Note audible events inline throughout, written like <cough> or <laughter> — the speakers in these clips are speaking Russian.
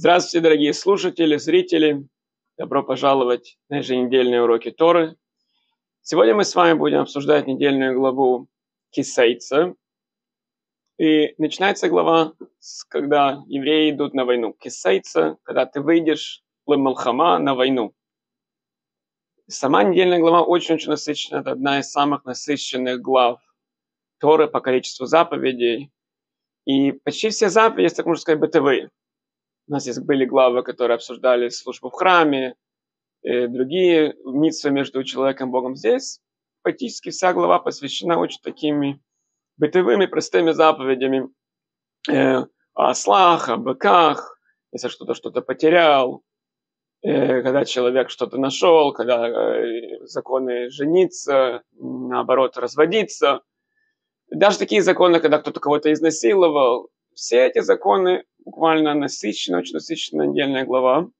Здравствуйте, дорогие слушатели, зрители. Добро пожаловать на еженедельные уроки Торы. Сегодня мы с вами будем обсуждать недельную главу Кисейца. И начинается глава, с, когда евреи идут на войну. Кисейца, когда ты выйдешь Лемалхама на войну. Сама недельная глава очень-очень насыщенная. Это одна из самых насыщенных глав Торы по количеству заповедей. И почти все заповеди, так можно сказать, бытовые. У нас есть были главы, которые обсуждали службу в храме, и другие митцы между человеком и Богом. Здесь практически вся глава посвящена очень такими бытовыми, простыми заповедями э, о ослах, о быках, если что-то что-то потерял, э, когда человек что-то нашел, когда э, законы жениться, наоборот, разводиться. Даже такие законы, когда кто-то кого-то изнасиловал, все эти законы буквально насыщена, очень насыщенная отдельная глава.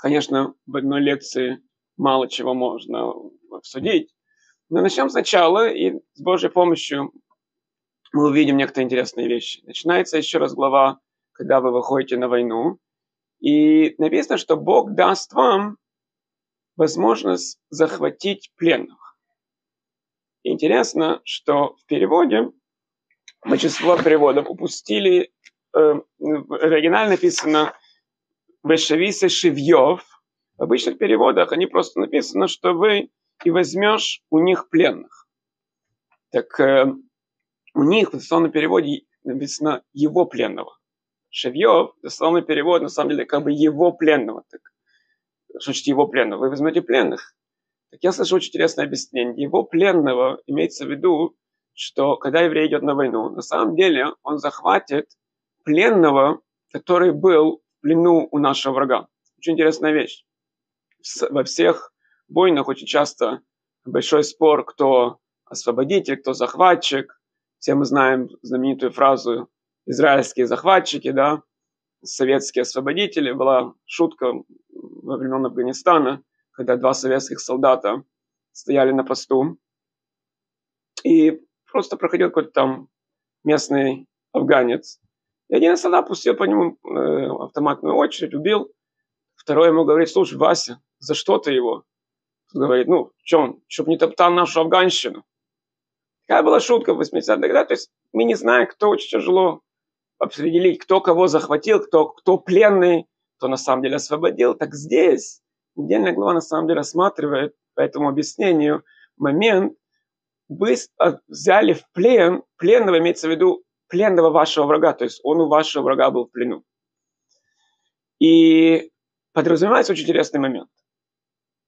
Конечно, в одной лекции мало чего можно обсудить. Но начнем сначала, и с Божьей помощью мы увидим некоторые интересные вещи. Начинается еще раз глава, когда вы выходите на войну. И написано, что Бог даст вам возможность захватить пленных. Интересно, что в переводе, большинство переводов упустили В оригинале написано «Вешависа шивьев». В обычных переводах они просто написано, что вы и возьмешь у них пленных. Так э, у них в дословном переводе написано «его пленного». Шевьев, дословный перевод, на самом деле, как бы его пленного. Так, значит его пленного? Вы возьмете пленных. Так я слышу очень интересное объяснение. Его пленного имеется в виду, что когда еврей идет на войну, на самом деле он захватит пленного, который был в плену у нашего врага. Очень интересная вещь. Во всех войнах очень часто большой спор, кто освободитель, кто захватчик. Все мы знаем знаменитую фразу «израильские захватчики», да, советские освободители. Была шутка во времен Афганистана, когда два советских солдата стояли на посту, и просто проходил какой-то там местный афганец, и один солдат пустил по нему э, автоматную очередь, убил. Второй ему говорит, слушай, Вася, за что ты его? Он говорит, ну, что он, чтобы не топтал нашу афганщину. Такая была шутка в 80-х годах. То есть мы не знаем, кто очень тяжело определить, кто кого захватил, кто, кто пленный, кто на самом деле освободил. Так здесь недельная глава на самом деле рассматривает по этому объяснению момент, вы взяли в плен, пленного имеется в виду пленного вашего врага, то есть он у вашего врага был в плену. И подразумевается очень интересный момент.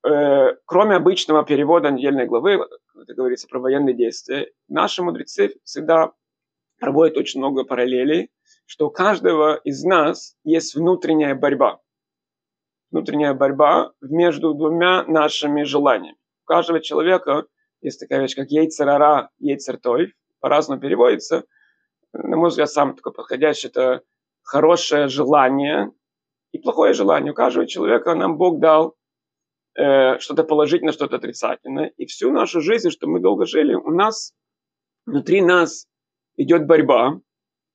Э, кроме обычного перевода недельной главы, это говорится про военные действия, наши мудрецы всегда проводят очень много параллелей, что у каждого из нас есть внутренняя борьба. Внутренняя борьба между двумя нашими желаниями. У каждого человека есть такая вещь, как яйцерара, яйцертойф, по-разному переводится – на мой взгляд, самое такое подходящее, это хорошее желание и плохое желание. У каждого человека нам Бог дал э, что-то положительное, что-то отрицательное. И всю нашу жизнь, что мы долго жили, у нас, внутри нас идет борьба.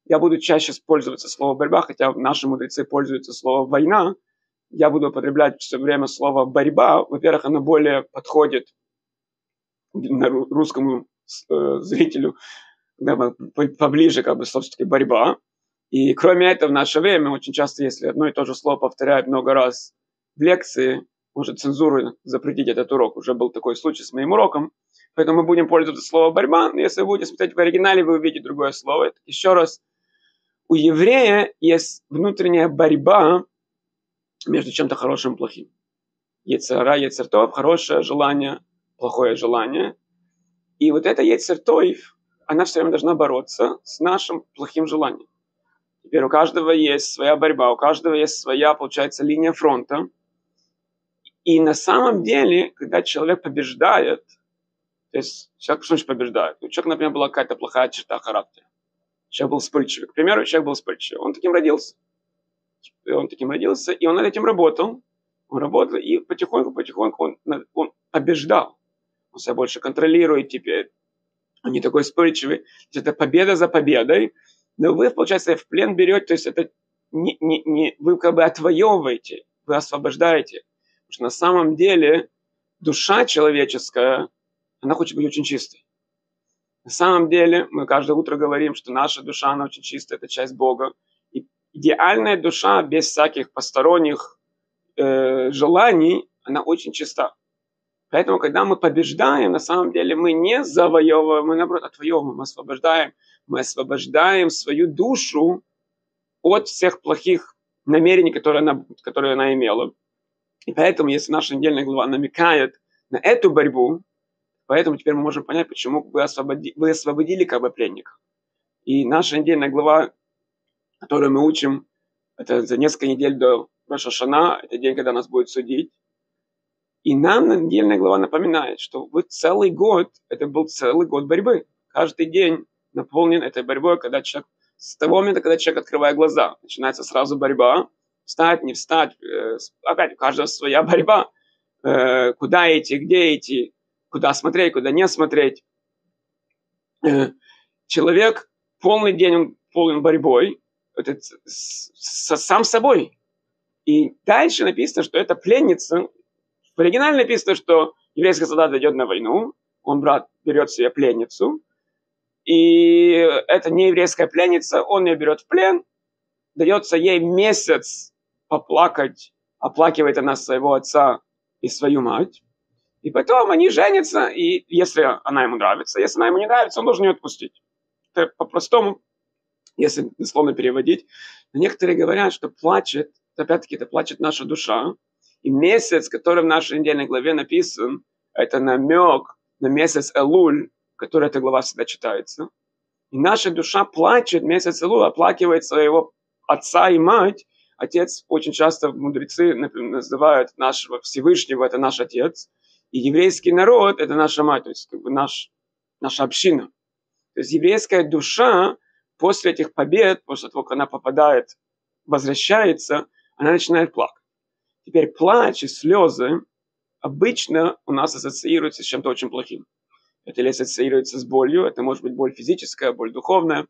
Я буду чаще использоваться слово борьба, хотя наши мудрецы пользуются словом война. Я буду употреблять все время слово борьба. Во-первых, оно более подходит русскому зрителю поближе, как бы, собственно, борьба. И кроме этого, в наше время очень часто, если одно и то же слово повторяют много раз в лекции, может цензуру запретить этот урок. Уже был такой случай с моим уроком. Поэтому мы будем пользоваться словом борьба. Но если вы будете смотреть в оригинале, вы увидите другое слово. Еще раз, у еврея есть внутренняя борьба между чем-то хорошим и плохим. Ецера, ецертов, хорошее желание, плохое желание. И вот это ецертоев, она все время должна бороться с нашим плохим желанием. Теперь у каждого есть своя борьба, у каждого есть своя, получается, линия фронта. И на самом деле, когда человек побеждает, то есть человек что значит побеждает? У человека, например, была какая-то плохая черта характера. Человек был вспыльчивый. К примеру, человек был вспыльчивый. Он таким родился. Он таким родился, и он над этим работал. Он работал, и потихоньку-потихоньку он, он побеждал. Он себя больше контролирует теперь он такой вспыльчивый. Это победа за победой. Но вы, получается, в плен берете, то есть это не, не, не, вы как бы отвоевываете, вы освобождаете. Потому что на самом деле душа человеческая, она хочет быть очень чистой. На самом деле мы каждое утро говорим, что наша душа, она очень чистая, это часть Бога. И идеальная душа без всяких посторонних э, желаний, она очень чиста. Поэтому, когда мы побеждаем, на самом деле мы не завоевываем, мы наоборот отвоевываем, мы освобождаем, мы освобождаем свою душу от всех плохих намерений, которые она, которые она имела. И поэтому, если наша недельная глава намекает на эту борьбу, поэтому теперь мы можем понять, почему вы, освободи, вы освободили как бы пленника. И наша недельная глава, которую мы учим, это за несколько недель до Роша Шана, это день, когда нас будет судить. И нам недельная глава напоминает, что вы целый год, это был целый год борьбы. Каждый день наполнен этой борьбой, когда человек, с того момента, когда человек открывает глаза, начинается сразу борьба, встать, не встать, э, опять у каждого своя <laughs> борьба, э, куда идти, где идти, куда смотреть, куда не смотреть. Э, человек полный день он полон борьбой, это с, с, сам собой. И дальше написано, что эта пленница, в оригинале написано, что еврейский солдат идет на войну, он брат берет себе пленницу, и это не еврейская пленница, он ее берет в плен, дается ей месяц поплакать, оплакивает она своего отца и свою мать. И потом они женятся, и если она ему нравится, если она ему не нравится, он должен ее отпустить. Это по-простому, если дословно переводить. Но некоторые говорят, что плачет, опять-таки это плачет наша душа. И месяц, который в нашей недельной главе написан, это намек на месяц Элуль, который эта глава всегда читается. И наша душа плачет, месяц Элуль оплакивает своего отца и мать. Отец очень часто мудрецы называют нашего Всевышнего, это наш отец. И еврейский народ – это наша мать, то есть как бы наш, наша община. То есть еврейская душа после этих побед, после того, как она попадает, возвращается, она начинает плакать. Теперь плач и слезы обычно у нас ассоциируются с чем-то очень плохим. Это или ассоциируется с болью, это может быть боль физическая, боль духовная.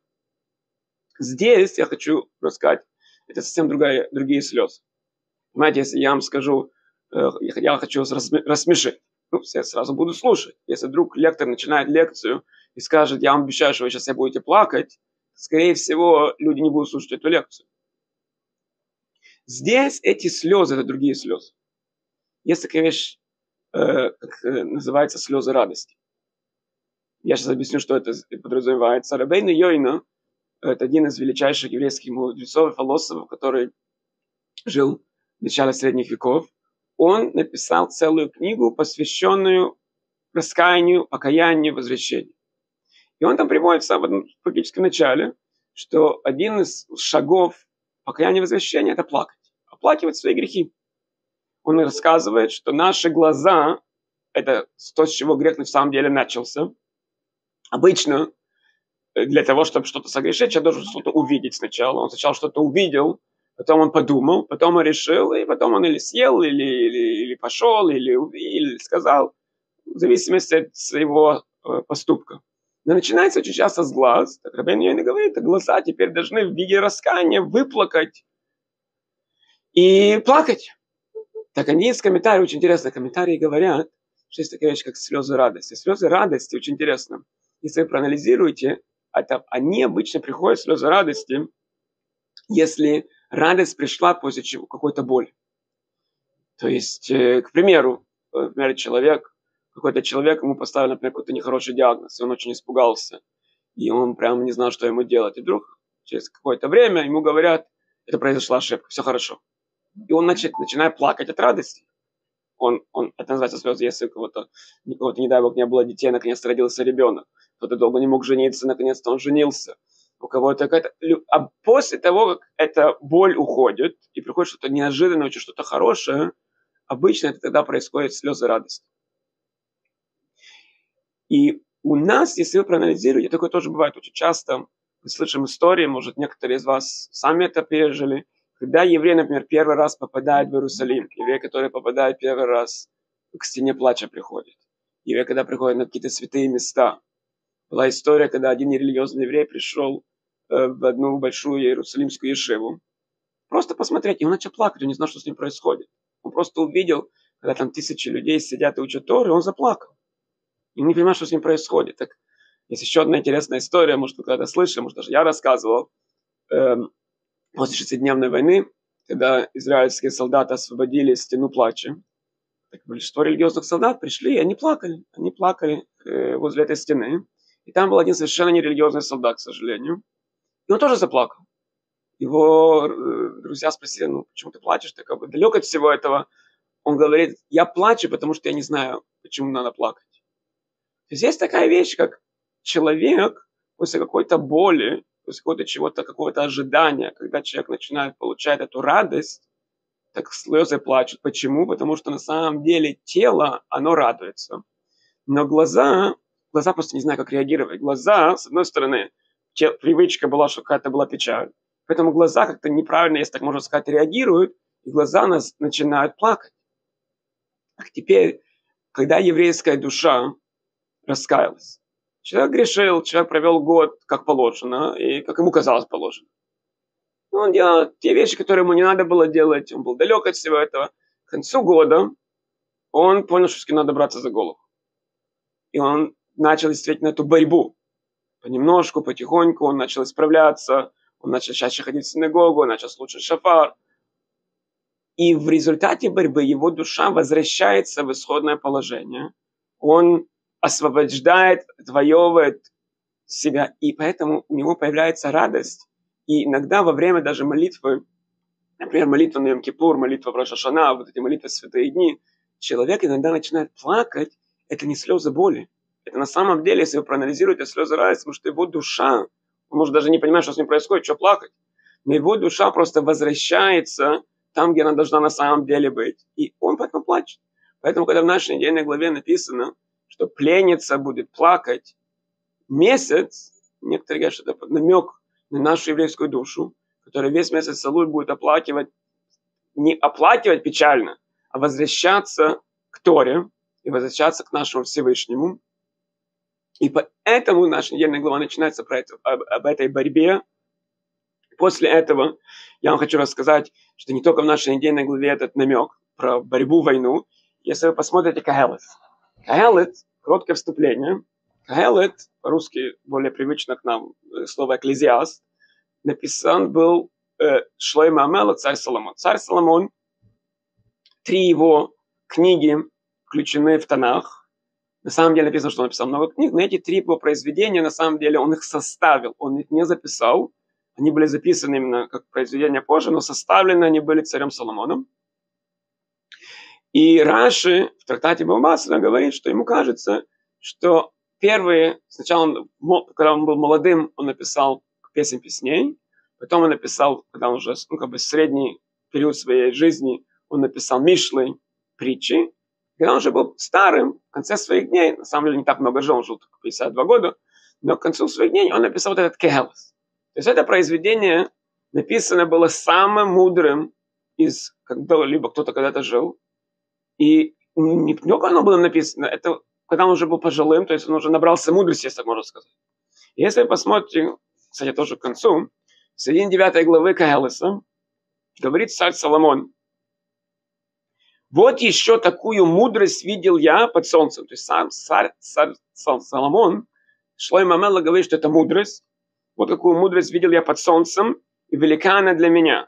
Здесь я хочу рассказать, это совсем другая, другие слезы. Понимаете, если я вам скажу, э, я хочу вас рассмешить, ну, все сразу будут слушать. Если вдруг лектор начинает лекцию и скажет, я вам обещаю, что вы сейчас все будете плакать, скорее всего, люди не будут слушать эту лекцию. Здесь эти слезы – это другие слезы. Есть такая вещь, э, как э, называется слезы радости. Я сейчас объясню, что это подразумевается. Рабейн Йойна – это один из величайших еврейских мудрецов и философов, который жил в начале средних веков. Он написал целую книгу, посвященную раскаянию, покаянию, возвращению. И он там приводит в одном практически начале, что один из шагов покаяния и возвращения – это плакать. Оплакивать свои грехи. Он рассказывает, что наши глаза – это то, с чего грех на самом деле начался – Обычно э, для того, чтобы что-то согрешить, человек должен что-то увидеть сначала. Он сначала что-то увидел, потом он подумал, потом он решил, и потом он или съел, или, или, или пошел, или, или сказал, в зависимости от своего э, поступка. Но начинается очень часто с глаз. Так Рабин не говорит, глаза теперь должны в виде раскаяния выплакать и плакать. Так они есть комментарии, очень интересные комментарии говорят, что есть такая вещь, как слезы радости. Слезы радости очень интересно если вы проанализируете, это, они обычно приходят слезы радости, если радость пришла после чего какой-то боли. То есть, э, к примеру, э, например, человек, какой-то человек, ему поставили, например, какой-то нехороший диагноз, и он очень испугался, и он прямо не знал, что ему делать. И вдруг через какое-то время ему говорят, это произошла ошибка, все хорошо. И он начинает, начинает плакать от радости. Он, он, это называется слезы, если у кого-то, у кого-то, не дай бог, не было детей, наконец-то родился ребенок кто-то долго не мог жениться, наконец-то он женился. У кого-то какая-то... А после того, как эта боль уходит, и приходит что-то неожиданное, что-то хорошее, обычно это тогда происходит слезы радости. И у нас, если вы проанализируете, такое тоже бывает очень часто, мы слышим истории, может, некоторые из вас сами это пережили, когда еврей, например, первый раз попадает в Иерусалим, еврей, который попадает первый раз к стене плача приходит, еврей, когда приходит на какие-то святые места – была история, когда один нерелигиозный еврей пришел э, в одну большую иерусалимскую ешеву, Просто посмотреть. И он начал плакать, он не знал, что с ним происходит. Он просто увидел, когда там тысячи людей сидят и учат Торы, он заплакал. И не понимает, что с ним происходит. Так есть еще одна интересная история, может, вы когда-то слышали, может, даже я рассказывал. Эм, после шестидневной войны, когда израильские солдаты освободили стену плача, так большинство религиозных солдат пришли, и они плакали. Они плакали э, возле этой стены. И там был один совершенно нерелигиозный солдат, к сожалению. И он тоже заплакал. Его э, друзья спросили, ну почему ты плачешь? Ты как бы далек от всего этого. Он говорит, я плачу, потому что я не знаю, почему надо плакать. То есть есть такая вещь, как человек после какой-то боли, какого-то чего-то, какого-то ожидания, когда человек начинает получать эту радость, так слезы плачут. Почему? Потому что на самом деле тело, оно радуется. Но глаза, глаза просто не знаю, как реагировать. Глаза, с одной стороны, привычка была, что какая-то была печаль. Поэтому глаза как-то неправильно, если так можно сказать, реагируют, и глаза нас начинают плакать. А теперь, когда еврейская душа раскаялась, человек грешил, человек провел год как положено, и как ему казалось положено. Он делал те вещи, которые ему не надо было делать, он был далек от всего этого. К концу года он понял, что все надо браться за голову. И он начал действительно эту борьбу. Понемножку, потихоньку он начал исправляться, он начал чаще ходить в синагогу, он начал слушать шафар. И в результате борьбы его душа возвращается в исходное положение. Он освобождает, отвоевывает себя, и поэтому у него появляется радость. И иногда во время даже молитвы, например, молитва на Йом-Кипур, молитва в Рошашана, вот эти молитвы в святые дни, человек иногда начинает плакать, это не слезы боли. Это на самом деле, если вы проанализируете слезы радости, потому что его душа, он может даже не понимать, что с ним происходит, что плакать, но его душа просто возвращается там, где она должна на самом деле быть. И он поэтому плачет. Поэтому, когда в нашей недельной главе написано, что пленница будет плакать месяц, некоторые говорят, что это намек на нашу еврейскую душу, которая весь месяц Салуй будет оплакивать, не оплакивать печально, а возвращаться к Торе и возвращаться к нашему Всевышнему. И поэтому наша недельная глава начинается про это, об, об этой борьбе. После этого я вам хочу рассказать, что не только в нашей недельной главе этот намек про борьбу, войну. Если вы посмотрите Кахелет. Кахелет Короткое вступление. Каэлет, по-русски более привычно к нам э, слово экклезиаст, написан был э, Шлойма Амела, царь Соломон. Царь Соломон, три его книги включены в Танах. На самом деле написано, что он написал много книг, но эти три его произведения, на самом деле, он их составил, он их не записал. Они были записаны именно как произведения позже, но составлены они были царем Соломоном. И Раши в трактате Бамбасана говорит, что ему кажется, что первые, сначала, он, когда он был молодым, он написал песен песней, потом он написал, когда он уже, ну, как бы средний период своей жизни, он написал Мишлы, притчи. Когда он уже был старым, в конце своих дней, на самом деле не так много жил, он жил только 52 года, но к концу своих дней он написал вот этот Кехелос. То есть это произведение написано было самым мудрым из когда-либо кто-то когда-то жил. И не только оно было написано, это когда он уже был пожилым, то есть он уже набрался мудрости, если можно сказать. Если вы посмотрите, кстати, тоже к концу, в середине 9 главы Каэлиса говорит царь Соломон, вот еще такую мудрость видел я под солнцем. То есть сам царь, царь, царь Соломон, Шлой Мамела говорит, что это мудрость. Вот какую мудрость видел я под солнцем, и велика она для меня.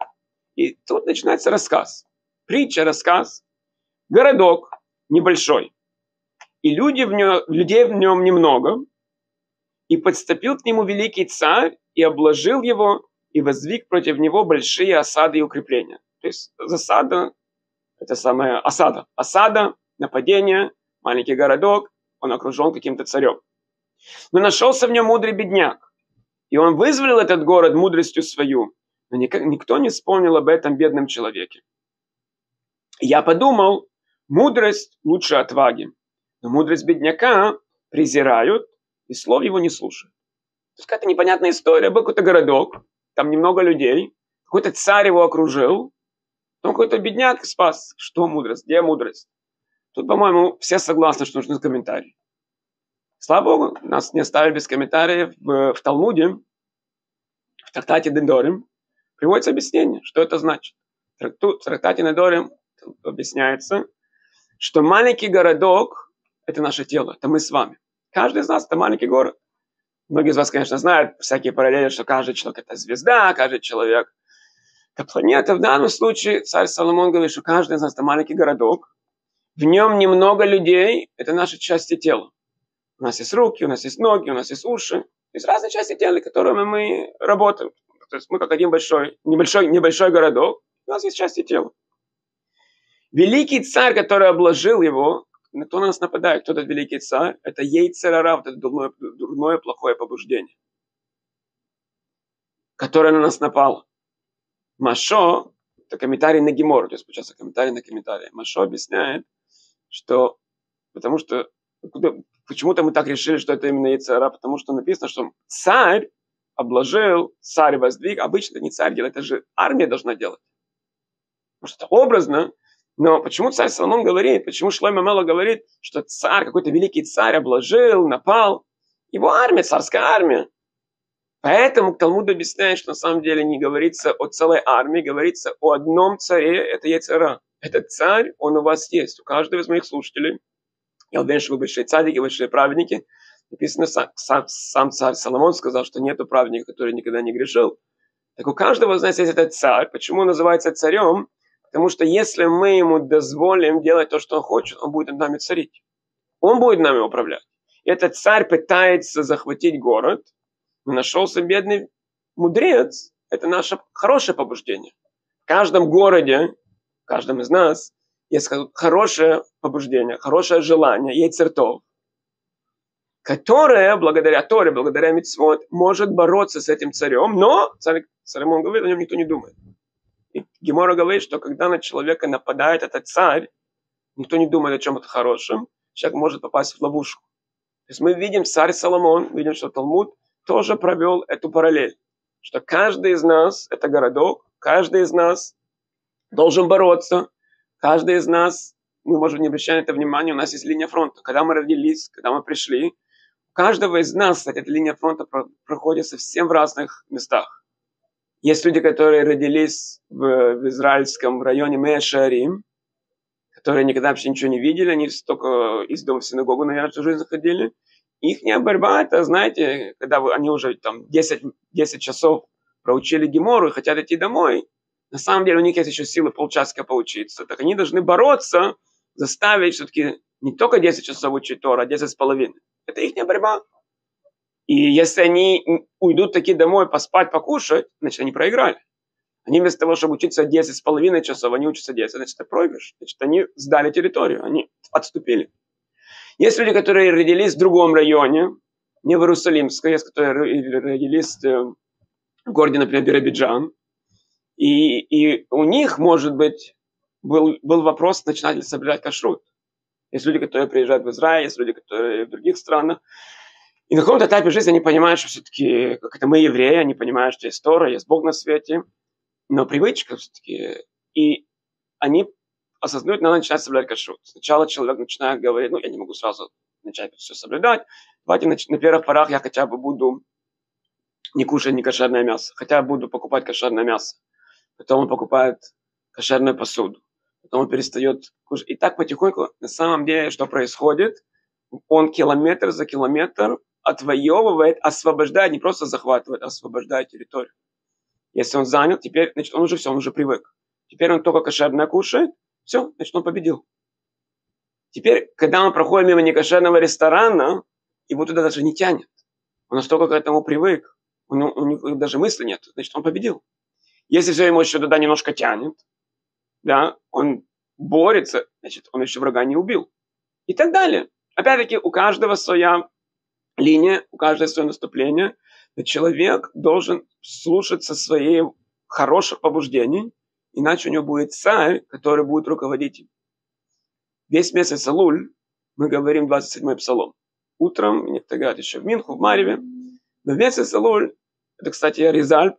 И тут начинается рассказ. Притча, рассказ городок небольшой, и люди в нем, людей в нем немного, и подступил к нему великий царь, и обложил его, и воздвиг против него большие осады и укрепления. То есть засада, это самая осада. Осада, нападение, маленький городок, он окружен каким-то царем. Но нашелся в нем мудрый бедняк, и он вызволил этот город мудростью свою, но никто не вспомнил об этом бедном человеке. Я подумал, Мудрость лучше отваги, но мудрость бедняка презирают и слов его не слушают. Какая-то непонятная история. Был какой-то городок, там немного людей, какой-то царь его окружил, там какой-то бедняк спас. Что мудрость? Где мудрость? Тут, по-моему, все согласны, что нужны комментарии. Слава Богу, нас не оставили без комментариев в, в Талмуде, в трактате Дендорим, Приводится объяснение, что это значит. В трактате Недорим объясняется, что маленький городок – это наше тело, это мы с вами. Каждый из нас – это маленький город. Многие из вас, конечно, знают всякие параллели, что каждый человек – это звезда, каждый человек – это планета. В данном случае царь Соломон говорит, что каждый из нас – это маленький городок. В нем немного людей – это наши части тела. У нас есть руки, у нас есть ноги, у нас есть уши. Есть разные части тела, которыми мы работаем. То есть мы как один большой, небольшой, небольшой городок, у нас есть части тела. Великий царь, который обложил его, на кто на нас нападает? Кто этот великий царь? Это Ейцерара, вот это дурное, дурное, плохое побуждение, которое на нас напало. Машо, это комментарий на Гемору, то есть получается комментарий на комментарий. Машо объясняет, что потому что почему-то мы так решили, что это именно Ейцерара, потому что написано, что царь обложил, царь воздвиг. Обычно не царь делает, это же армия должна делать. Потому что это образно, но почему царь Соломон говорит, почему Шлойма Мело говорит, что царь, какой-то великий царь обложил, напал? Его армия, царская армия. Поэтому Талмуд объясняет, что на самом деле не говорится о целой армии, говорится о одном царе, это Яцера. Этот царь, он у вас есть, у каждого из моих слушателей. Я уверен, что вы большие цадики, большие праведники. Написано, сам, сам, сам царь Соломон сказал, что нету праведника, который никогда не грешил. Так у каждого из нас есть этот царь. Почему он называется царем? Потому что если мы ему дозволим делать то, что он хочет, он будет над нами царить. Он будет нами управлять. Этот царь пытается захватить город, нашелся бедный мудрец. Это наше хорошее побуждение. В каждом городе, в каждом из нас есть хорошее побуждение, хорошее желание, есть которое благодаря Торе, благодаря Мицвод, может бороться с этим царем, но царь Соломон говорит, о нем никто не думает. И Гемора говорит, что когда на человека нападает этот царь, никто не думает о чем-то хорошем, человек может попасть в ловушку. То есть мы видим царь Соломон, видим, что Талмуд тоже провел эту параллель, что каждый из нас – это городок, каждый из нас должен бороться, каждый из нас, мы, может, не обращаем это внимания, у нас есть линия фронта. Когда мы родились, когда мы пришли, у каждого из нас, кстати, эта линия фронта проходит совсем в разных местах. Есть люди, которые родились в, в израильском районе Мешарим, которые никогда вообще ничего не видели, они только из дома в синагогу, наверное, всю жизнь заходили. Их борьба, это, знаете, когда они уже там 10, 10 часов проучили Гемору и хотят идти домой, на самом деле у них есть еще силы полчасика поучиться. Так они должны бороться, заставить все-таки не только 10 часов учить Тора, а 10 с половиной. Это их борьба. И если они уйдут таки домой поспать, покушать, значит, они проиграли. Они вместо того, чтобы учиться 10 с половиной часов, они учатся 10, значит, это проигрыш. Значит, они сдали территорию, они отступили. Есть люди, которые родились в другом районе, не в Иерусалимском, есть, которые родились э, в городе, например, Биробиджан. И, и у них, может быть, был, был вопрос, начинать ли соблюдать кашрут. Есть люди, которые приезжают в Израиль, есть люди, которые в других странах. И на каком-то этапе жизни они понимают, что все-таки, как это мы евреи, они понимают, что есть Тора, есть Бог на свете, но привычка все-таки, и они осознают, надо начинать соблюдать кашрут. Сначала человек начинает говорить, ну, я не могу сразу начать все соблюдать, давайте на, на первых порах я хотя бы буду не кушать не кошерное мясо, хотя буду покупать кошерное мясо. Потом он покупает кошерную посуду. Потом он перестает кушать. И так потихоньку, на самом деле, что происходит, он километр за километр отвоевывает, освобождает, не просто захватывает, а освобождает территорию. Если он занял, теперь, значит, он уже все, он уже привык. Теперь он только кошерное кушает, все, значит, он победил. Теперь, когда он проходит мимо некошерного ресторана, его туда даже не тянет. Он настолько к этому привык, он, у него даже мысли нет, значит, он победил. Если все ему еще туда немножко тянет, да, он борется, значит, он еще врага не убил. И так далее. Опять-таки, у каждого своя линия, у каждого свое наступление. Человек должен слушаться своих хороших побуждений, иначе у него будет царь, который будет руководить. Весь месяц Алуль мы говорим 27-й псалом. Утром, некоторые говорят еще в Минху, в Мареве. Но месяц Алуль, это, кстати, Ризаль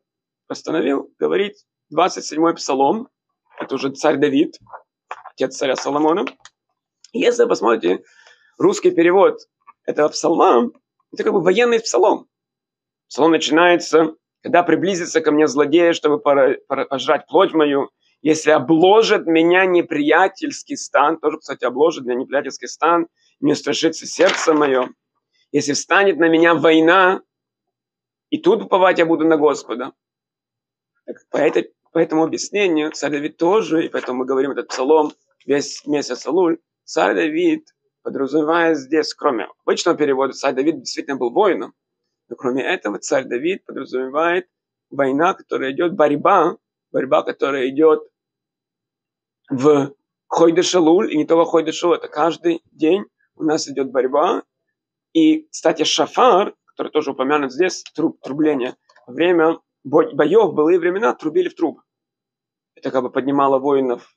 постановил говорить 27-й псалом. Это уже царь Давид, отец царя Соломона. Если вы посмотрите русский перевод этого псалма, это как бы военный псалом. Псалом начинается, когда приблизится ко мне злодей, чтобы пожрать плоть мою, если обложит меня неприятельский стан, тоже, кстати, обложит меня неприятельский стан, не устрашится сердце мое, если встанет на меня война, и тут уповать я буду на Господа. Так, по, этой, по этому объяснению царь Давид тоже, и поэтому мы говорим этот псалом весь месяц Алуль, царь Давид подразумевает здесь, кроме обычного перевода, царь Давид действительно был воином, но кроме этого царь Давид подразумевает война, которая идет, борьба, борьба, которая идет в Хойдешалуль, и не только Хойдешалуль, это каждый день у нас идет борьба, и, кстати, шафар, который тоже упомянут здесь, труб, трубление, время боев былые времена трубили в трубы. Это как бы поднимало воинов,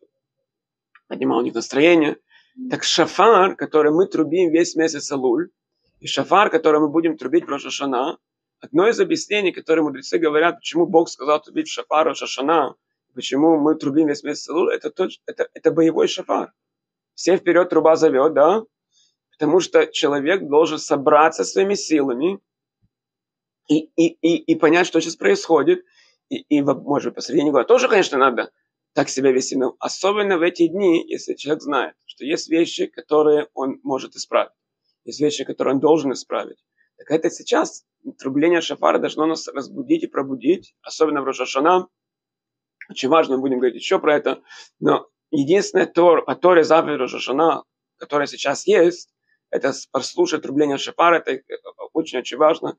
поднимало у них настроение. Так шафар, который мы трубим весь месяц Алуль, и шафар, который мы будем трубить в Рошашана, одно из объяснений, которые мудрецы говорят, почему Бог сказал трубить шафар Рошашана, почему мы трубим весь месяц Алуль, это, это, это боевой шафар. Все вперед труба зовет, да? Потому что человек должен собраться своими силами и, и, и, и понять, что сейчас происходит. И, и может быть, посредине года тоже, конечно, надо так себя вести. Но особенно в эти дни, если человек знает, что есть вещи, которые он может исправить. Есть вещи, которые он должен исправить. Так это сейчас трубление шафара должно нас разбудить и пробудить, особенно в Рошашана. Очень важно, мы будем говорить еще про это. Но единственное, то, о Торе заповедь Рошашана, которая сейчас есть, это прослушать трубление шафара, это очень-очень важно,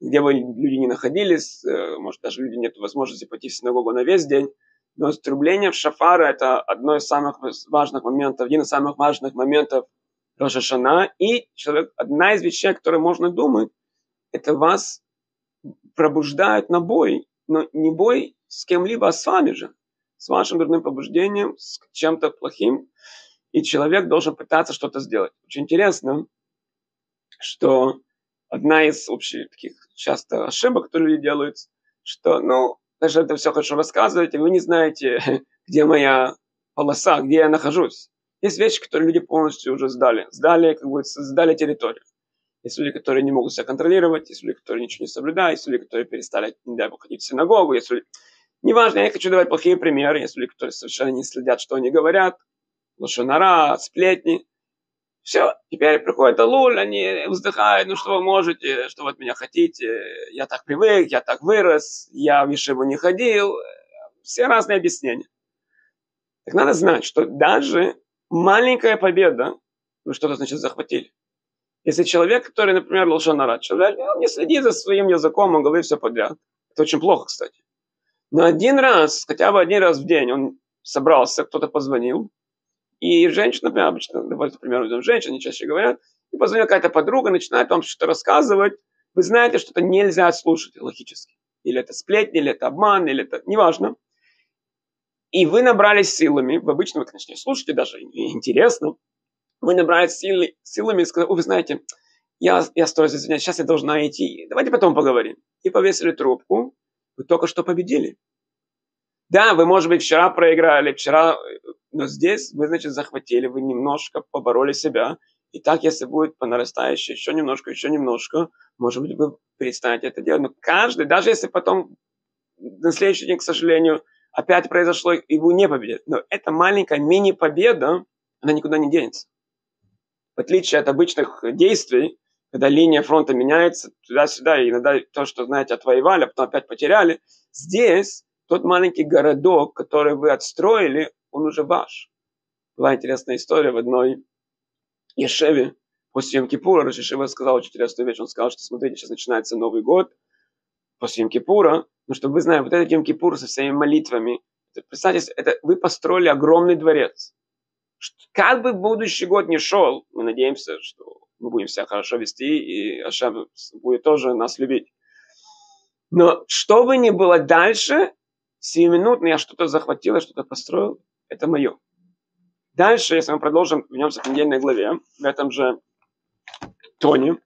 где бы люди не находились, э, может даже люди нет возможности пойти в синагогу на весь день, но трубление в шафара это одно из самых важных моментов, один из самых важных моментов Рошашана, и человек, одна из вещей, о которой можно думать, это вас пробуждает на бой, но не бой с кем-либо, а с вами же, с вашим дурным побуждением, с чем-то плохим, и человек должен пытаться что-то сделать. Очень интересно, что одна из общих таких часто ошибок, которые люди делают, что, ну, даже это все хорошо рассказывать, и вы не знаете, <laughs> где моя полоса, где я нахожусь. Есть вещи, которые люди полностью уже сдали. Сдали, как бы, сдали территорию. Есть люди, которые не могут себя контролировать, есть люди, которые ничего не соблюдают, есть люди, которые перестали, не дай бог, ходить в синагогу, есть люди... Неважно, я хочу давать плохие примеры, есть люди, которые совершенно не следят, что они говорят, лошонара, сплетни. Все, теперь приходит Алуль, они вздыхают, ну что вы можете, что вы от меня хотите, я так привык, я так вырос, я в Ешиву не ходил, все разные объяснения. Так надо знать, что даже маленькая победа, вы что-то, значит, захватили. Если человек, который, например, лошонара, человек он не следит за своим языком, он говорит все подряд. Это очень плохо, кстати. Но один раз, хотя бы один раз в день он собрался, кто-то позвонил, и женщина, например, обычно, давайте, например, возьмем женщин, чаще говорят, и позвонила какая-то подруга, начинает вам что-то рассказывать, вы знаете, что это нельзя слушать логически. Или это сплетни, или это обман, или это... Неважно. И вы набрались силами, в обычно вы, конечно, слушаете, даже интересно, вы набрались силы, силами и сказали, вы знаете, я, я строю извиняюсь, сейчас я должна идти, давайте потом поговорим. И повесили трубку, вы только что победили. Да, вы, может быть, вчера проиграли, вчера но здесь вы, значит, захватили, вы немножко побороли себя. И так, если будет по нарастающей еще немножко, еще немножко, может быть, вы перестанете это делать. Но каждый, даже если потом на следующий день, к сожалению, опять произошло, и вы не победили. Но эта маленькая мини-победа, она никуда не денется. В отличие от обычных действий, когда линия фронта меняется туда-сюда, и иногда то, что, знаете, отвоевали, а потом опять потеряли, здесь тот маленький городок, который вы отстроили, он уже ваш. Была интересная история в одной Ешеве после Йом-Кипура. Рашишева сказал очень интересную вещь. Он сказал, что смотрите, сейчас начинается Новый год после Йом-Кипура. Но чтобы вы знали, вот этот Йом-Кипур со всеми молитвами, представьте, это вы построили огромный дворец. Как бы будущий год не шел, мы надеемся, что мы будем себя хорошо вести, и Ашем будет тоже нас любить. Но что бы ни было дальше, сиюминутно я что-то захватил, я что-то построил, это мое. Дальше, если мы продолжим, вернемся к недельной главе, в этом же тоне.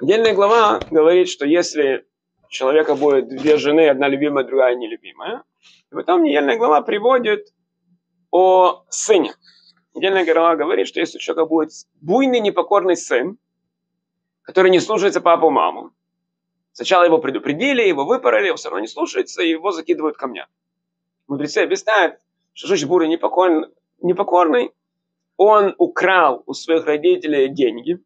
Недельная глава говорит, что если у человека будет две жены, одна любимая, другая нелюбимая, и потом недельная глава приводит о сыне. Недельная глава говорит, что если у человека будет буйный, непокорный сын, который не слушается папу, маму, Сначала его предупредили, его выпороли, он все равно не слушается, и его закидывают камнями. Мудрецы объясняют, что Жуч Буры непокорный, непокорный, он украл у своих родителей деньги,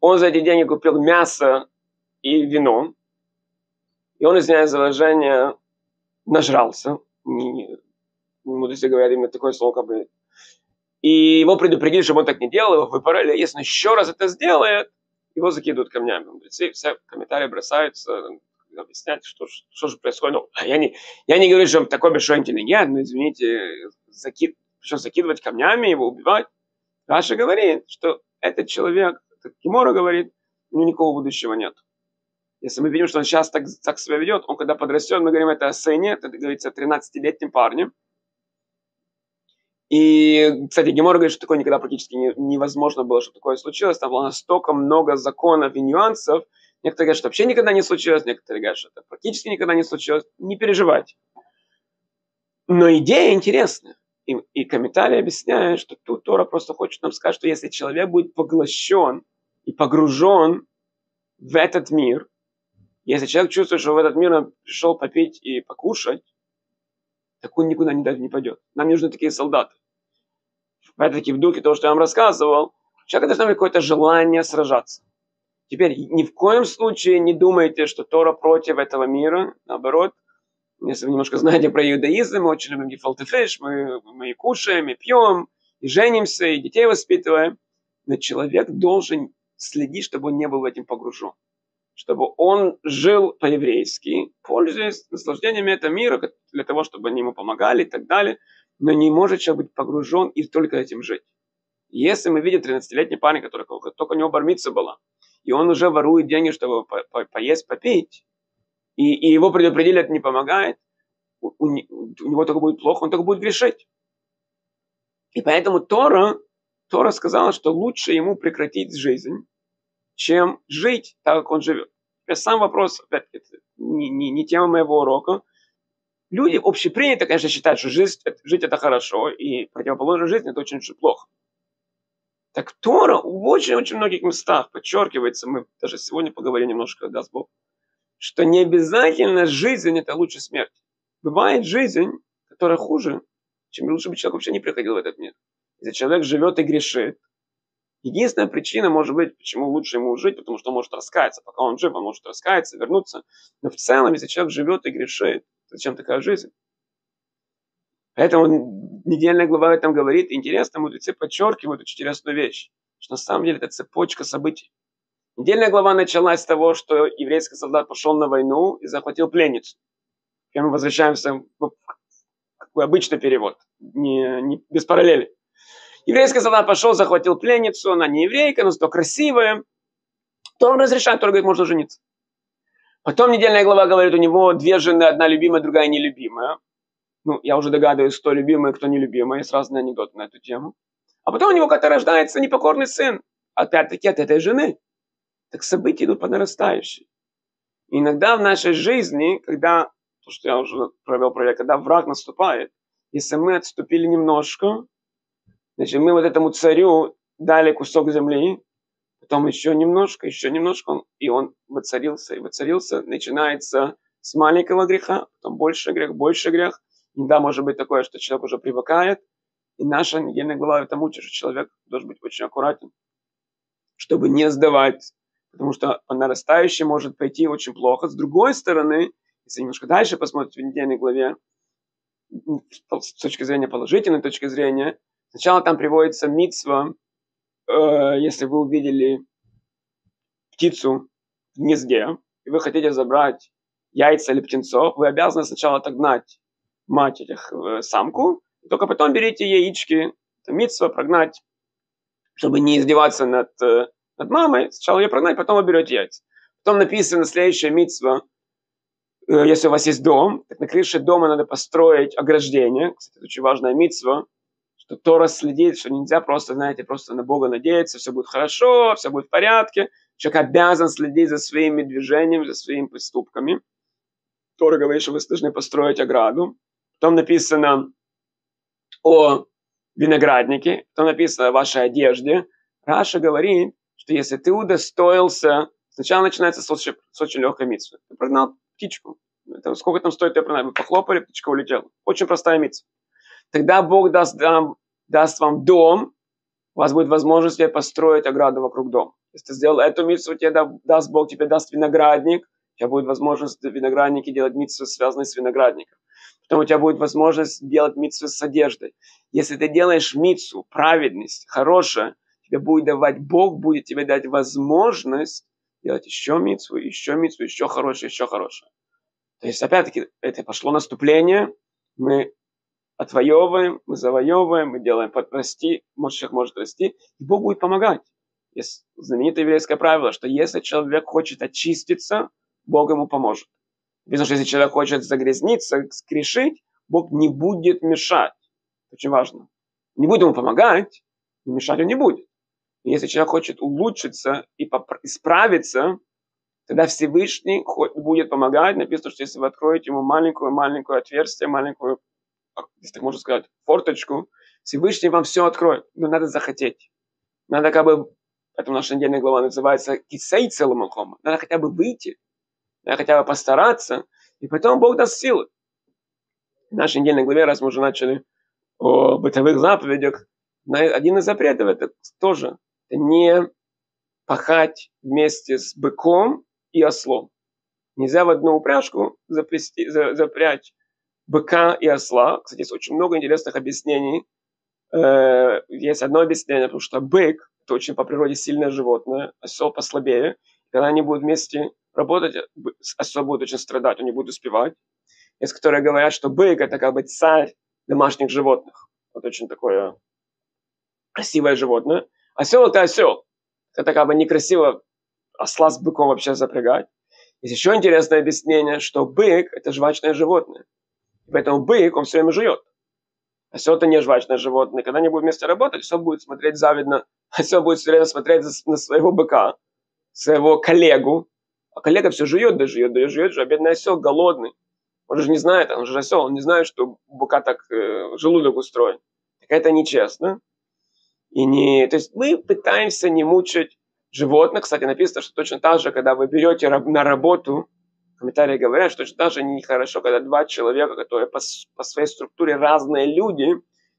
он за эти деньги купил мясо и вино, и он, извиняюсь за выражение, нажрался. Мудрецы говорят именно такое слово, как бы. И его предупредили, чтобы он так не делал, его выпороли. Если он еще раз это сделает, его закидывают камнями. Мудрецы все комментарии бросаются, объяснять, что, что же происходит. Ну, я, не, я не говорю, что он такой большой интеллигент, но извините, закид, что закидывать камнями, его убивать. Раша говорит, что этот человек, как Кимора говорит, у него никакого будущего нет. Если мы видим, что он сейчас так, так себя ведет, он когда подрастет, мы говорим это о сыне, это говорится о 13-летнем парне. И, кстати, Гемор говорит, что такое никогда практически не, невозможно было, что такое случилось. Там было настолько много законов и нюансов. Некоторые говорят, что вообще никогда не случилось, некоторые говорят, что это практически никогда не случилось. Не переживайте. Но идея интересная. И, и комментарий объясняет, что тут Тора просто хочет нам сказать, что если человек будет поглощен и погружен в этот мир, если человек чувствует, что в этот мир он пришел попить и покушать, так он никуда не, даже не пойдет. Нам нужны такие солдаты. Опять-таки в духе того, что я вам рассказывал, у человека должно быть какое-то желание сражаться. Теперь ни в коем случае не думайте, что Тора против этого мира. Наоборот, если вы немножко знаете про иудаизм, мы очень любим гефалтефиш, мы, мы и кушаем, и пьем, и женимся, и детей воспитываем. Но человек должен следить, чтобы он не был в этом погружен чтобы он жил по-еврейски, пользуясь наслаждениями этого мира для того, чтобы они ему помогали и так далее, но не может человек быть погружен и только этим жить. Если мы видим 13-летний парень, который только у него бармица была, и он уже ворует деньги, чтобы по по поесть, попить, и, и его предупредили, это не помогает, у, у, у него только будет плохо, он только будет грешить. И поэтому Тора, Тора сказала, что лучше ему прекратить жизнь, чем жить так, как он живет. Теперь сам вопрос, опять-таки, не, не, не тема моего урока. Люди общепринято, конечно, считают, что жизнь, жить это хорошо, и противоположная жизнь это очень-очень плохо. Так Тора в очень-очень многих местах подчеркивается, мы даже сегодня поговорим немножко, даст Бог, что не обязательно жизнь это лучше смерти. Бывает жизнь, которая хуже, чем лучше бы человек вообще не приходил в этот мир. Если человек живет и грешит, Единственная причина может быть, почему лучше ему жить, потому что он может раскаяться. Пока он жив, он может раскаяться, вернуться. Но в целом, если человек живет и грешит, зачем такая жизнь? Поэтому недельная глава этом говорит. Интересно, мудрецы подчеркивают очень интересную вещь, что на самом деле это цепочка событий. Недельная глава началась с того, что еврейский солдат пошел на войну и захватил пленницу. И мы возвращаемся в обычный перевод, не, не без параллели. Еврейский солдат пошел, захватил пленницу, она не еврейка, но зато красивая. То он разрешает, то говорит, можно жениться. Потом недельная глава говорит, у него две жены, одна любимая, другая нелюбимая. Ну, я уже догадываюсь, кто любимый, кто нелюбимый. Есть разные анекдоты на эту тему. А потом у него как-то рождается непокорный сын. Опять-таки от этой жены. Так события идут по нарастающей. И иногда в нашей жизни, когда, то, что я уже провел проверку, когда враг наступает, если мы отступили немножко, Значит, мы вот этому царю дали кусок земли, потом еще немножко, еще немножко, и он воцарился, и воцарился. Начинается с маленького греха, потом больше грех, больше грех. Иногда может быть такое, что человек уже привыкает. И наша недельная глава это учит, что человек должен быть очень аккуратен, чтобы не сдавать, потому что по нарастающей может пойти очень плохо. С другой стороны, если немножко дальше посмотреть в недельной главе, с точки зрения положительной точки зрения, Сначала там приводится митсва, э, если вы увидели птицу в гнезде, и вы хотите забрать яйца или птенцов, вы обязаны сначала отогнать мать этих э, самку, только потом берите яички, митсва, прогнать, чтобы не издеваться над, э, над мамой, сначала ее прогнать, потом вы берете яйца. Потом написано следующая митсва, э, если у вас есть дом, так на крыше дома надо построить ограждение, кстати, это очень важная митсва, что Тора следит, что нельзя просто, знаете, просто на Бога надеяться, все будет хорошо, все будет в порядке. Человек обязан следить за своими движениями, за своими поступками. Тора говорит, что вы должны построить ограду. Потом написано о винограднике, потом написано о вашей одежде. Раша говорит, что если ты удостоился Сначала начинается с очень, с очень легкой митцвы. Ты прогнал птичку. Это, сколько там стоит, я прогнал. Вы похлопали, птичка улетела. Очень простая митцва. Тогда Бог даст, вам, даст вам дом, у вас будет возможность построить ограду вокруг дома. Если ты сделал эту митцву, тебе даст Бог, тебе даст виноградник, у тебя будет возможность в винограднике делать митцвы, связанные с виноградником. Потом у тебя будет возможность делать митцвы с одеждой. Если ты делаешь митцву, праведность, хорошая, тебе будет давать Бог, будет тебе дать возможность делать еще митцву, еще митцву, еще хорошее, еще хорошее. То есть, опять-таки, это пошло наступление, мы отвоевываем, мы завоевываем, мы делаем расти, может, человек может расти, и Бог будет помогать. Есть знаменитое еврейское правило, что если человек хочет очиститься, Бог ему поможет. Потому что если человек хочет загрязниться, скрешить, Бог не будет мешать. Очень важно. Не будет ему помогать, но мешать он не будет. И если человек хочет улучшиться и исправиться, тогда Всевышний будет помогать. Написано, что если вы откроете ему маленькую-маленькую отверстие, маленькую если так можно сказать, форточку, Всевышний вам все откроет. Но надо захотеть. Надо как бы, это наша недельная глава называется кисей целомахома. Надо хотя бы выйти. Надо хотя бы постараться. И потом Бог даст силы. В нашей недельной главе, раз мы уже начали о бытовых заповедях, один из запретов это тоже не пахать вместе с быком и ослом. Нельзя в одну упряжку запрясти, запрячь быка и осла. Кстати, есть очень много интересных объяснений. Э, есть одно объяснение, потому что бык – это очень по природе сильное животное, осел послабее. Когда они будут вместе работать, осел будет очень страдать, он не будет успевать. Есть, которые говорят, что бык – это как бы царь домашних животных. Вот очень такое красивое животное. Осел – это осел. Это как бы некрасиво осла с быком вообще запрягать. Есть еще интересное объяснение, что бык – это жвачное животное. Поэтому бык, он все время жует. Осел это не жвачное животное. Когда они будут вместе работать, осел будет смотреть завидно. Осел будет все время смотреть на своего быка, своего коллегу. А коллега все жует, да жует, да жует, а бедный осел голодный. Он же не знает, он же осел, он не знает, что у быка так э, желудок устроен. Так это нечестно. И не... То есть мы пытаемся не мучить животных. Кстати, написано, что точно так же, когда вы берете на работу комментарии говорят, что даже нехорошо, когда два человека, которые по, по своей структуре разные люди,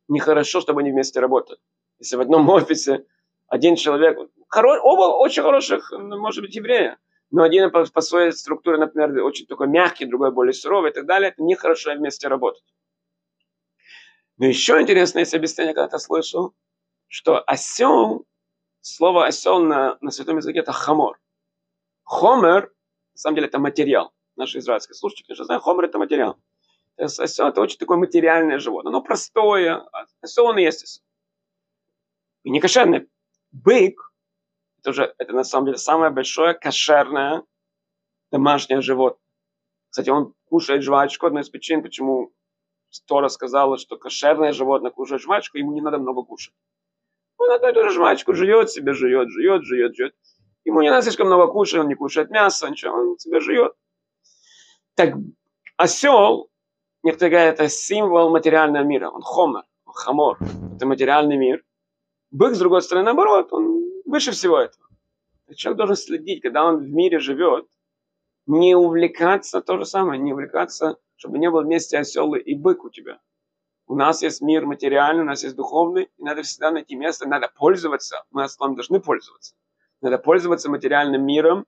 нехорошо, чтобы они вместе работали. Если в одном <laughs> офисе один человек, хоро, оба очень хороших, может быть, еврея, но один по, по своей структуре, например, очень такой мягкий, другой более суровый и так далее, это нехорошо вместе работать. Но еще интересное есть объяснение, когда я слышал, что осел, слово осел на, на святом языке это хамор. Хомер на самом деле это материал. Наши израильские слушатели, конечно, знают, хомер это материал. Осел это очень такое материальное животное. Оно простое. Осел он и есть осел. И не кошерный. Бык, это уже, это на самом деле самое большое кошерное домашнее животное. Кстати, он кушает жвачку, одна из причин, почему Тора сказала, что кошерное животное кушает жвачку, ему не надо много кушать. Он одну и ту же жвачку жует себе, жует, жует, жует, жует. Ему не надо слишком много кушать, он не кушает мясо, ничего, он себя жует. Так осел, некоторые говорят, это символ материального мира. Он хомер, хамор. Это материальный мир. Бык, с другой стороны, наоборот, он выше всего этого. Человек должен следить, когда он в мире живет, не увлекаться то же самое, не увлекаться, чтобы не было вместе осел и бык у тебя. У нас есть мир материальный, у нас есть духовный, и надо всегда найти место, надо пользоваться. Мы вами должны пользоваться. Надо пользоваться материальным миром.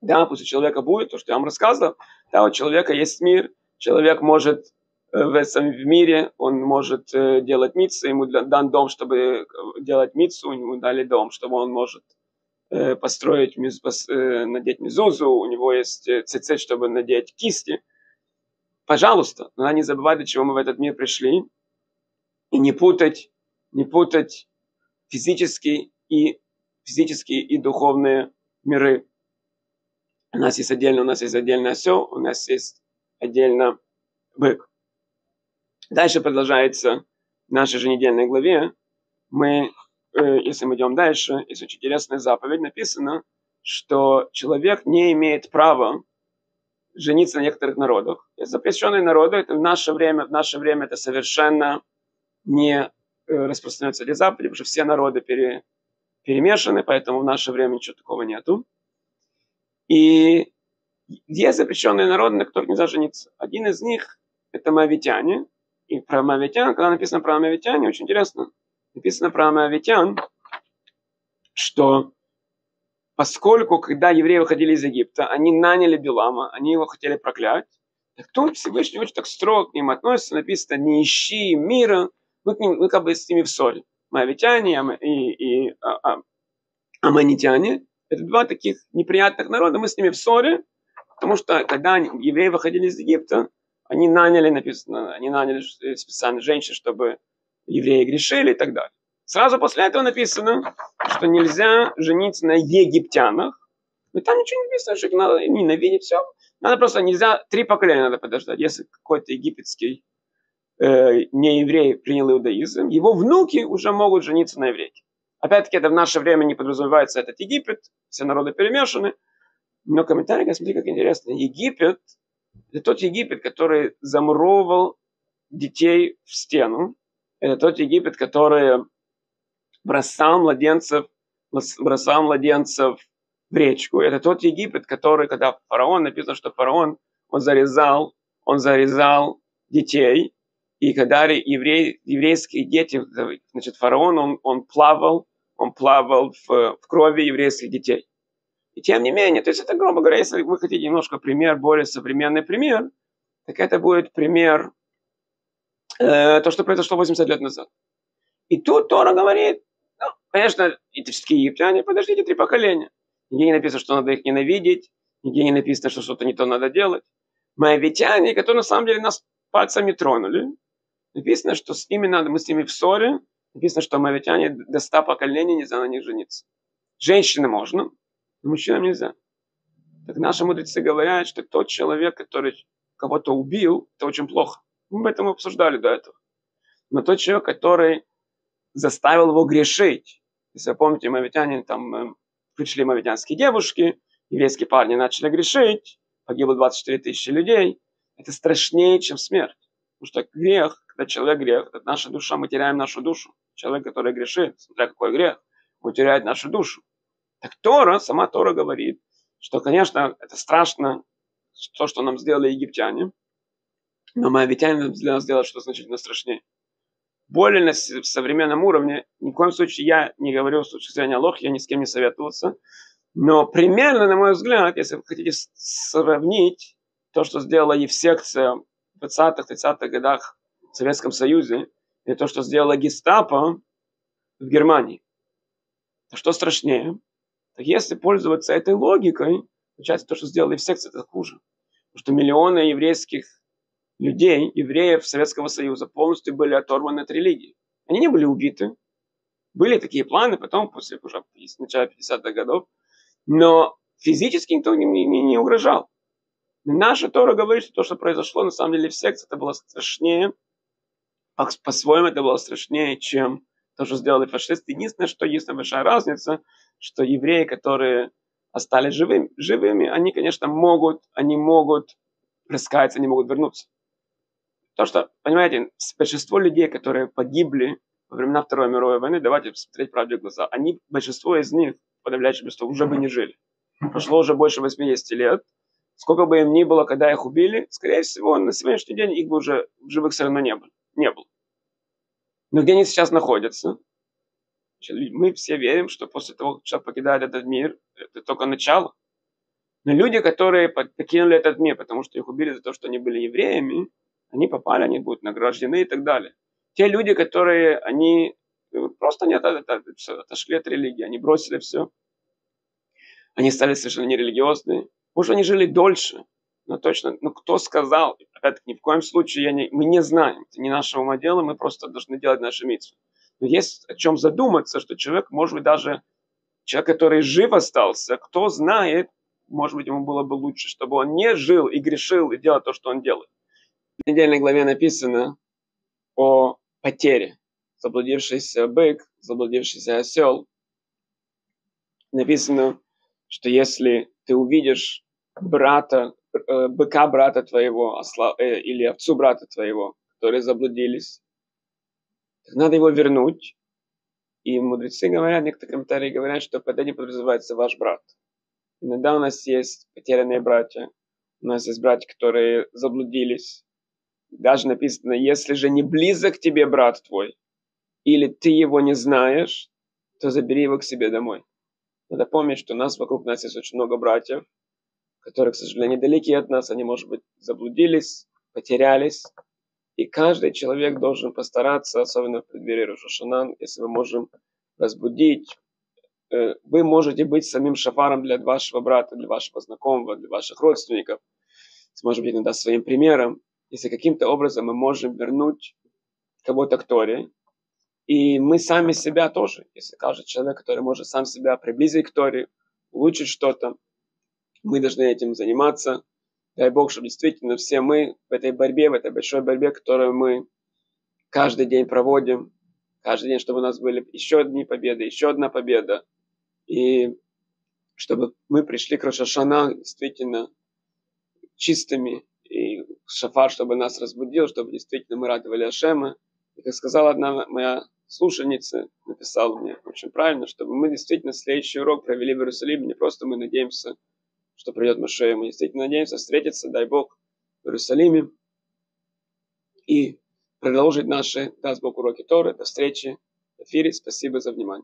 Да, пусть у человека будет то, что я вам рассказывал. Да, у человека есть мир. Человек может в этом мире, он может э, делать митцу, ему дан дом, чтобы э, делать митцу, ему дали дом, чтобы он может построить, надеть мизузу, у него есть цицет, чтобы надеть кисти. Пожалуйста, но не забывать, до чего мы в этот мир пришли, и не путать, не путать физический и физические и духовные миры. У нас есть отдельно, у нас есть отдельно осел, у нас есть отдельно бык. Дальше продолжается в нашей же недельной главе. Мы, э, если мы идем дальше, есть очень интересная заповедь, написано, что человек не имеет права жениться на некоторых народах. Есть запрещенные народы, это в наше время, в наше время это совершенно не э, распространяется для заповеди, потому что все народы пере, перемешаны, поэтому в наше время ничего такого нету. И есть запрещенные народы, на которых нельзя жениться. Один из них – это мавитяне. И про мавитян, когда написано про мавитяне, очень интересно. Написано про мавитян, что поскольку, когда евреи выходили из Египта, они наняли Билама, они его хотели проклять, так тут Всевышний очень так строго к ним относится, написано, не ищи мира, мы, к ним, мы как бы с ними в ссоре. Моавитяне и, и а, а, аманитяне, это два таких неприятных народа, мы с ними в ссоре, потому что когда евреи выходили из Египта, они наняли, написано, они наняли специально женщин, чтобы евреи грешили и так далее. Сразу после этого написано, что нельзя жениться на египтянах. Но там ничего не написано, что их надо ненавидеть, все. Надо просто, нельзя, три поколения надо подождать. Если какой-то египетский э, нееврей принял иудаизм, его внуки уже могут жениться на еврейке. Опять-таки, это в наше время не подразумевается этот Египет, все народы перемешаны. Но комментарий, смотри, как интересно. Египет – это тот Египет, который замуровал детей в стену. Это тот Египет, который бросал младенцев, бросал младенцев в речку. Это тот Египет, который, когда фараон, написано, что фараон, он зарезал, он зарезал детей, и когда еврей, еврейские дети, значит, фараон, он, он плавал, он плавал в, в крови еврейских детей. И тем не менее, то есть это, грубо говоря, если вы хотите немножко пример, более современный пример, так это будет пример, э, то, что произошло 80 лет назад. И тут Тора говорит, ну, конечно, это все-таки египтяне, подождите три поколения. Нигде не написано, что надо их ненавидеть, нигде не написано, что что-то не то надо делать. Моавитяне, которые на самом деле нас пальцами тронули, написано, что с ними надо, мы с ними в ссоре, написано, что моавитяне до ста поколений нельзя на них жениться. Женщинам можно, но мужчинам нельзя. Так наши мудрецы говорят, что тот человек, который кого-то убил, это очень плохо. Мы об этом обсуждали до этого. Но тот человек, который заставил его грешить. Если вы помните, мавитяне, там э, пришли мавитянские девушки, еврейские парни начали грешить, погибло 24 тысячи людей. Это страшнее, чем смерть. Потому что грех, когда человек грех, это наша душа, мы теряем нашу душу. Человек, который грешит, смотря какой грех, он теряет нашу душу. Так Тора, сама Тора говорит, что, конечно, это страшно, то, что нам сделали египтяне, но моавитяне нам сделали что значительно страшнее более на современном уровне. Ни в коем случае я не говорю с точки зрения лох, я ни с кем не советовался. Но примерно, на мой взгляд, если вы хотите сравнить то, что сделала Евсекция в 20-30-х годах в Советском Союзе, и то, что сделала гестапо в Германии, то что страшнее? Так если пользоваться этой логикой, получается, то, что сделала Евсекция, это хуже. Потому что миллионы еврейских людей, евреев Советского Союза, полностью были оторваны от религии. Они не были убиты. Были такие планы, потом, после уже начала 50-х годов. Но физически никто не, не, не угрожал. Наша Тора говорит, что то, что произошло, на самом деле в секте, это было страшнее. По-своему это было страшнее, чем то, что сделали фашисты. Единственное, что есть большая разница, что евреи, которые остались живыми, живыми, они, конечно, могут, они могут раскаяться, они могут вернуться. То, что, понимаете, большинство людей, которые погибли во времена Второй мировой войны, давайте посмотреть правде в глаза, они, большинство из них, подавляющее большинство, уже бы не жили. Прошло уже больше 80 лет. Сколько бы им ни было, когда их убили, скорее всего, на сегодняшний день их бы уже живых все равно не было. Не было. Но где они сейчас находятся? Мы все верим, что после того, как человек покидает этот мир, это только начало. Но люди, которые покинули этот мир, потому что их убили за то, что они были евреями, они попали, они будут награждены и так далее. Те люди, которые, они э, просто не отошли от религии, они бросили все. Они стали совершенно нерелигиозные. Может, они жили дольше, но точно, ну кто сказал? Опять-таки, ни в коем случае я не, мы не знаем. Это не нашего ума дело, мы просто должны делать наши митцвы. Но есть о чем задуматься, что человек, может быть, даже человек, который жив остался, кто знает, может быть, ему было бы лучше, чтобы он не жил и грешил и делал то, что он делает. В недельной главе написано о потере. Заблудившийся бык, заблудившийся осел. Написано, что если ты увидишь брата, быка брата твоего осла, э, или овцу брата твоего, которые заблудились, надо его вернуть. И мудрецы говорят, некоторые комментарии говорят, что под этим подразумевается ваш брат. Иногда у нас есть потерянные братья. У нас есть братья, которые заблудились. Даже написано, если же не близок тебе брат твой, или ты его не знаешь, то забери его к себе домой. Надо помнить, что у нас вокруг нас есть очень много братьев, которые, к сожалению, далеки от нас, они, может быть, заблудились, потерялись. И каждый человек должен постараться, особенно в преддверии Рошашана, если мы можем разбудить. Э, вы можете быть самим шафаром для вашего брата, для вашего знакомого, для ваших родственников. Может быть, иногда своим примером. Если каким-то образом мы можем вернуть кого-то к Торе, и мы сами себя тоже, если каждый человек, который может сам себя приблизить к Торе, улучшить что-то, мы должны этим заниматься. Дай Бог, чтобы действительно все мы в этой борьбе, в этой большой борьбе, которую мы каждый день проводим, каждый день, чтобы у нас были еще одни победы, еще одна победа, и чтобы мы пришли к Рошашана действительно чистыми, и шафар, чтобы нас разбудил, чтобы действительно мы радовали Ашема. И как сказала одна моя слушательница, написала мне очень правильно, чтобы мы действительно следующий урок провели в Иерусалиме, не просто мы надеемся что придет Машея. Мы действительно надеемся встретиться, дай Бог, в Иерусалиме и продолжить наши, даст Бог, уроки Торы. До встречи в эфире. Спасибо за внимание.